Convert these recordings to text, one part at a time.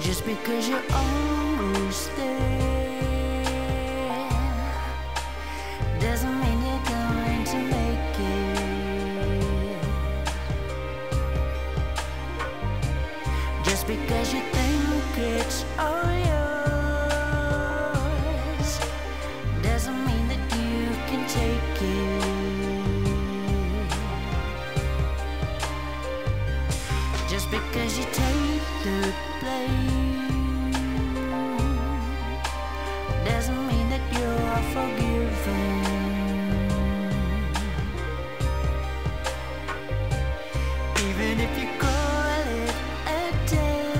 Just because you're almost there doesn't mean you're going to make it. Just because you think it's all doesn't mean that you're forgiven. Even if you call it a day,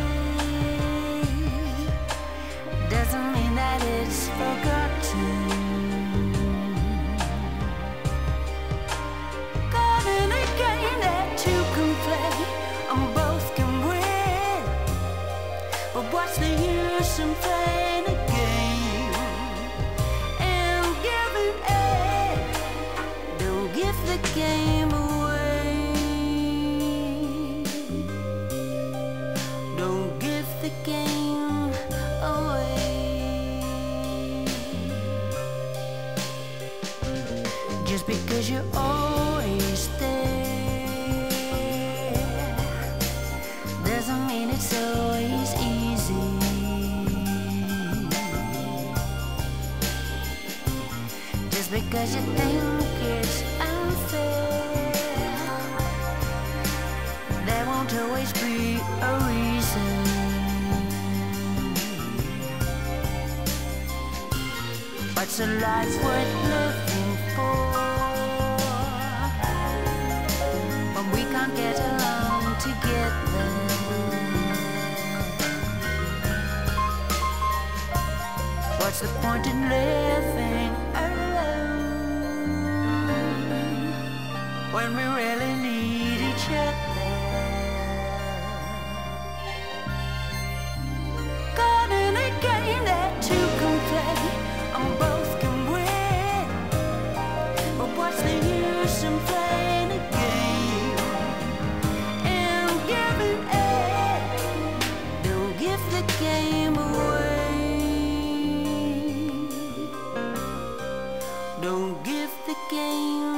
doesn't mean that it's forgotten. Because you're always there Because you think it's unfair, there won't always be a reason. What's a life worth living for when we can't get along together? What's the point in living when we really need each other? Caught in a game that two can play and both can win. But what's the use in playing a game and giving it? Don't give the game away. Don't give the game